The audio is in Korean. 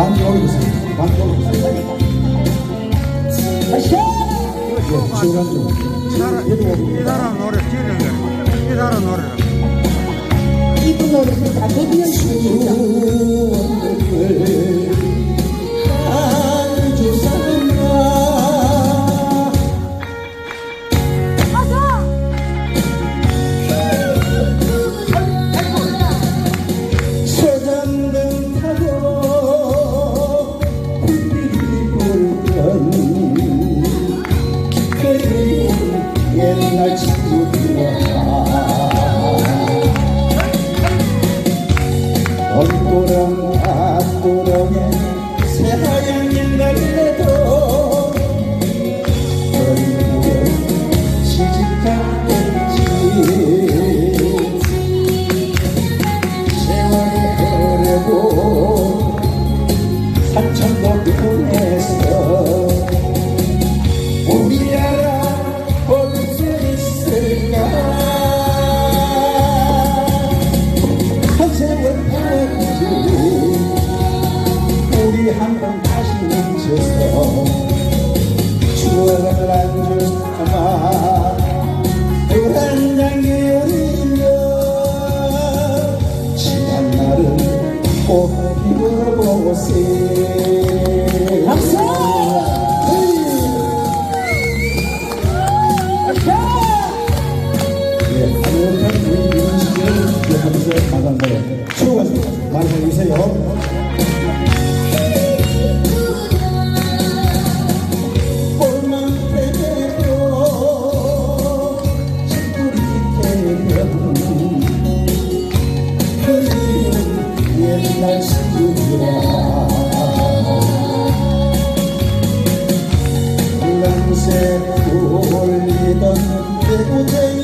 많이 올리세요. 많이 올리세요. 예, 시원한 좀. 이 사람, 이 사람 노래 지르는 거이 사람 노래라. 이분 노래는 다 데뷔 연습입니 날 친구들아 얼도랑 앞도랑에 새하얀 옛날에도 결국은 시집갔겠지. 세월이 흐르고 삼천도 보내서 우리 한번 다시 뭉쳐서 추억을 안주 삼아 그한 장기 우리며 지난 날은 꼭 피워보세 박수! 예, 아무튼 우리 이런 시절 기억하면서 나간 거예요. 수고하셨습니다. 많이 해주세요. 냄새 돌리던 내 고생